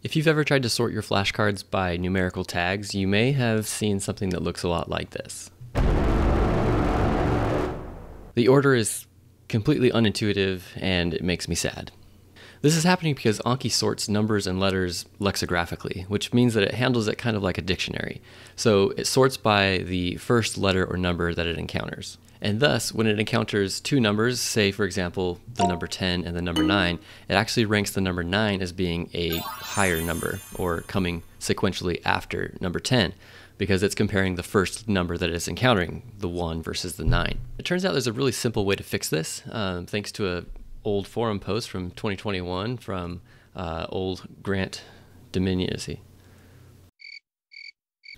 If you've ever tried to sort your flashcards by numerical tags, you may have seen something that looks a lot like this. The order is completely unintuitive and it makes me sad. This is happening because Anki sorts numbers and letters lexicographically, which means that it handles it kind of like a dictionary. So it sorts by the first letter or number that it encounters. And thus, when it encounters two numbers, say for example the number 10 and the number 9, it actually ranks the number 9 as being a higher number or coming sequentially after number 10 because it's comparing the first number that it's encountering, the 1 versus the 9. It turns out there's a really simple way to fix this um, thanks to an old forum post from 2021 from uh, old Grant Dominion.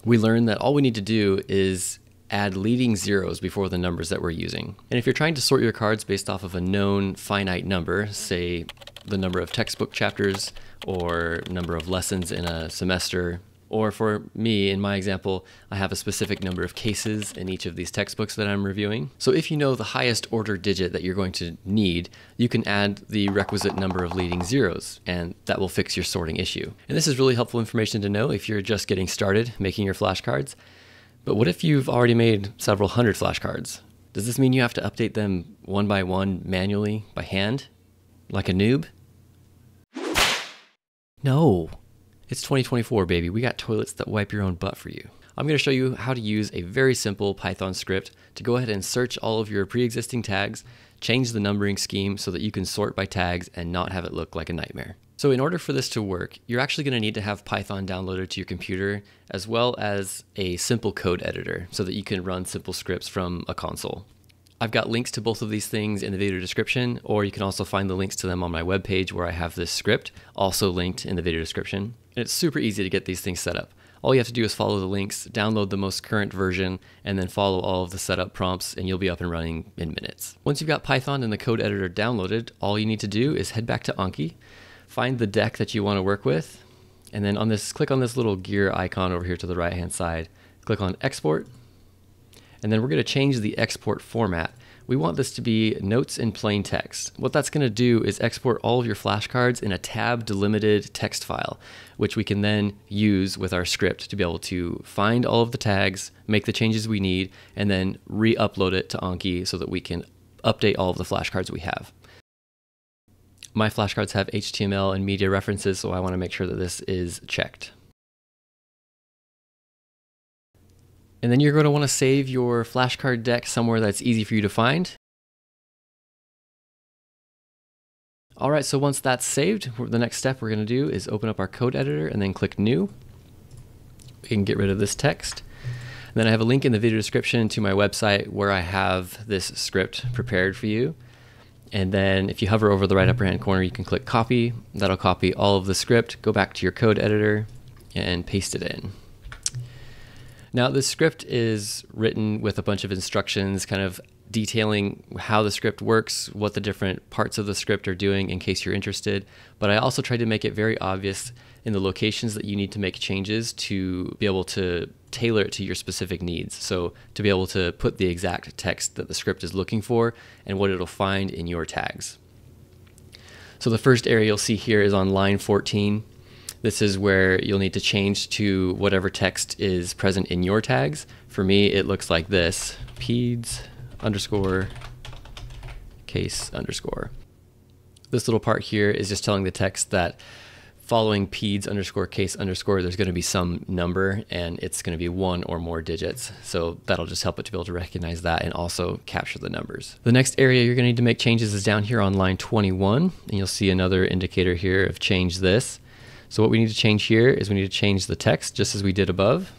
We learned that all we need to do is add leading zeros before the numbers that we're using. And if you're trying to sort your cards based off of a known finite number, say the number of textbook chapters or number of lessons in a semester, or for me, in my example, I have a specific number of cases in each of these textbooks that I'm reviewing. So if you know the highest order digit that you're going to need, you can add the requisite number of leading zeros, and that will fix your sorting issue. And this is really helpful information to know if you're just getting started making your flashcards. But what if you've already made several hundred flashcards? Does this mean you have to update them one by one manually by hand? Like a noob? No. It's 2024, baby. We got toilets that wipe your own butt for you. I'm going to show you how to use a very simple Python script to go ahead and search all of your pre-existing tags, change the numbering scheme so that you can sort by tags and not have it look like a nightmare. So in order for this to work, you're actually going to need to have Python downloaded to your computer, as well as a simple code editor so that you can run simple scripts from a console. I've got links to both of these things in the video description, or you can also find the links to them on my webpage where I have this script, also linked in the video description. And it's super easy to get these things set up. All you have to do is follow the links, download the most current version, and then follow all of the setup prompts, and you'll be up and running in minutes. Once you've got Python and the code editor downloaded, all you need to do is head back to Anki, find the deck that you want to work with, and then on this, click on this little gear icon over here to the right hand side. Click on export, and then we're going to change the export format. We want this to be notes in plain text. What that's going to do is export all of your flashcards in a tab delimited text file, which we can then use with our script to be able to find all of the tags, make the changes we need, and then re-upload it to Anki so that we can update all of the flashcards we have my flashcards have HTML and media references, so I want to make sure that this is checked. And then you're going to want to save your flashcard deck somewhere that's easy for you to find. All right, so once that's saved, the next step we're going to do is open up our code editor and then click New. We can get rid of this text. And then I have a link in the video description to my website where I have this script prepared for you. And then if you hover over the right upper hand corner, you can click copy. That'll copy all of the script, go back to your code editor and paste it in. Now this script is written with a bunch of instructions kind of detailing how the script works, what the different parts of the script are doing in case you're interested. But I also tried to make it very obvious in the locations that you need to make changes to be able to tailor it to your specific needs. So to be able to put the exact text that the script is looking for and what it'll find in your tags. So the first area you'll see here is on line 14. This is where you'll need to change to whatever text is present in your tags. For me, it looks like this, peds underscore case underscore. This little part here is just telling the text that following peds underscore case underscore, there's going to be some number and it's going to be one or more digits. So that'll just help it to be able to recognize that and also capture the numbers. The next area you're going to need to make changes is down here on line 21. And you'll see another indicator here of change this. So what we need to change here is we need to change the text just as we did above.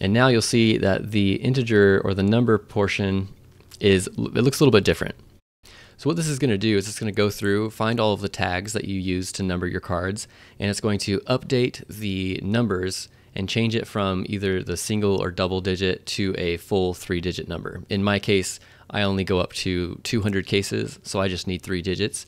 And now you'll see that the integer or the number portion is, it looks a little bit different. So what this is going to do is it's going to go through, find all of the tags that you use to number your cards, and it's going to update the numbers and change it from either the single or double digit to a full three digit number. In my case, I only go up to 200 cases, so I just need three digits.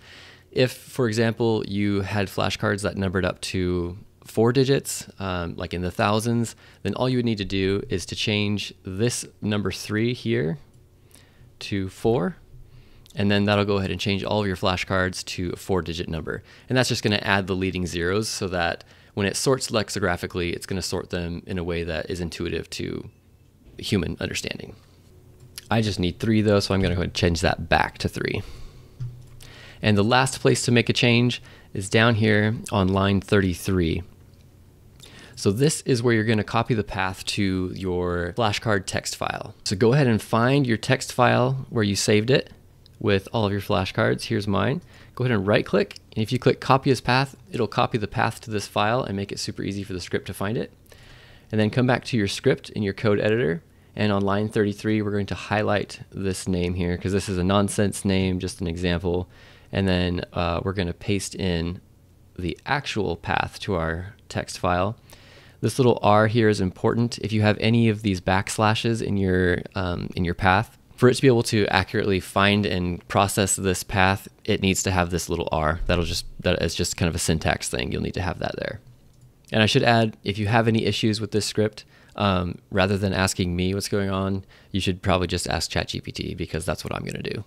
If, for example, you had flashcards that numbered up to four digits, um, like in the thousands, then all you would need to do is to change this number three here to four and then that'll go ahead and change all of your flashcards to a four digit number. And that's just going to add the leading zeros so that when it sorts lexicographically, it's going to sort them in a way that is intuitive to human understanding. I just need three though, so I'm going to go and change that back to three. And the last place to make a change is down here on line 33. So this is where you're going to copy the path to your flashcard text file. So go ahead and find your text file where you saved it with all of your flashcards. Here's mine. Go ahead and right click. And if you click copy as path, it'll copy the path to this file and make it super easy for the script to find it. And then come back to your script in your code editor. And on line 33, we're going to highlight this name here because this is a nonsense name, just an example. And then uh, we're going to paste in the actual path to our text file. This little R here is important. If you have any of these backslashes in your um, in your path, for it to be able to accurately find and process this path, it needs to have this little R. That'll just, that is just kind of a syntax thing. You'll need to have that there. And I should add, if you have any issues with this script, um, rather than asking me what's going on, you should probably just ask ChatGPT because that's what I'm going to do.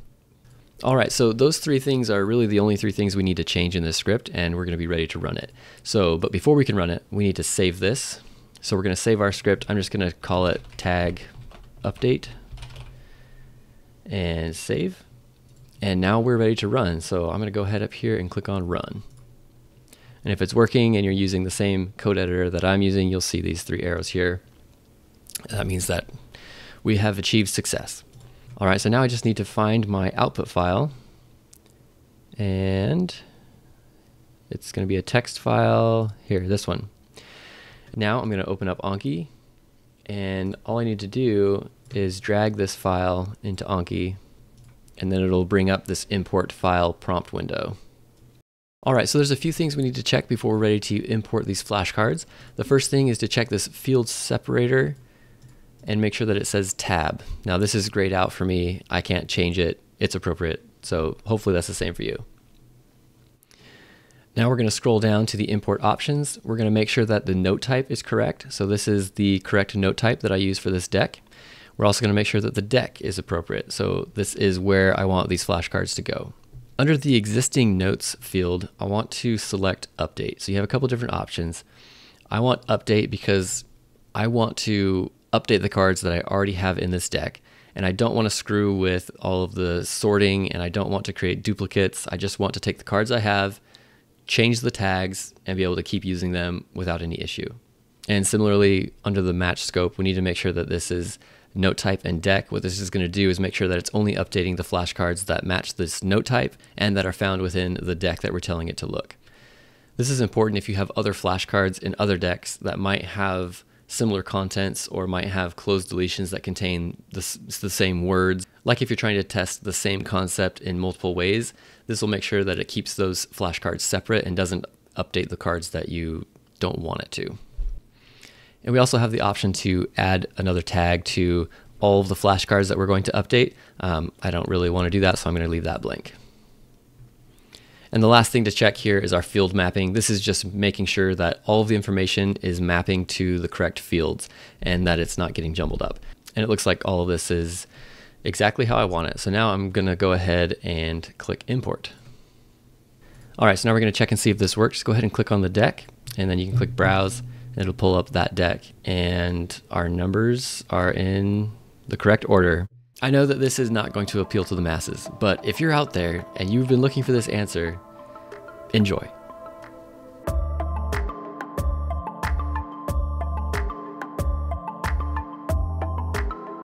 All right, so those three things are really the only three things we need to change in this script, and we're going to be ready to run it. So, but before we can run it, we need to save this. So we're going to save our script. I'm just going to call it tag update and save. And now we're ready to run. So I'm going to go ahead up here and click on run. And if it's working and you're using the same code editor that I'm using, you'll see these three arrows here. That means that we have achieved success. All right, so now I just need to find my output file. And it's going to be a text file. Here, this one. Now I'm going to open up Anki. And all I need to do is drag this file into Anki, and then it'll bring up this import file prompt window. All right, so there's a few things we need to check before we're ready to import these flashcards. The first thing is to check this field separator and make sure that it says tab. Now this is grayed out for me. I can't change it. It's appropriate. So hopefully that's the same for you. Now we're going to scroll down to the import options. We're going to make sure that the note type is correct. So this is the correct note type that I use for this deck. We're also going to make sure that the deck is appropriate. So this is where I want these flashcards to go. Under the existing notes field, I want to select update. So you have a couple different options. I want update because I want to update the cards that I already have in this deck. And I don't want to screw with all of the sorting and I don't want to create duplicates. I just want to take the cards I have, change the tags, and be able to keep using them without any issue. And similarly, under the match scope, we need to make sure that this is note type and deck, what this is going to do is make sure that it's only updating the flashcards that match this note type and that are found within the deck that we're telling it to look. This is important if you have other flashcards in other decks that might have similar contents or might have cloze deletions that contain the, the same words. Like if you're trying to test the same concept in multiple ways, this will make sure that it keeps those flashcards separate and doesn't update the cards that you don't want it to. And we also have the option to add another tag to all of the flashcards that we're going to update. Um, I don't really want to do that, so I'm going to leave that blank. And the last thing to check here is our field mapping. This is just making sure that all of the information is mapping to the correct fields and that it's not getting jumbled up. And it looks like all of this is exactly how I want it. So now I'm going to go ahead and click import. All right, so now we're going to check and see if this works. Go ahead and click on the deck and then you can click browse it'll pull up that deck and our numbers are in the correct order. I know that this is not going to appeal to the masses, but if you're out there and you've been looking for this answer, enjoy.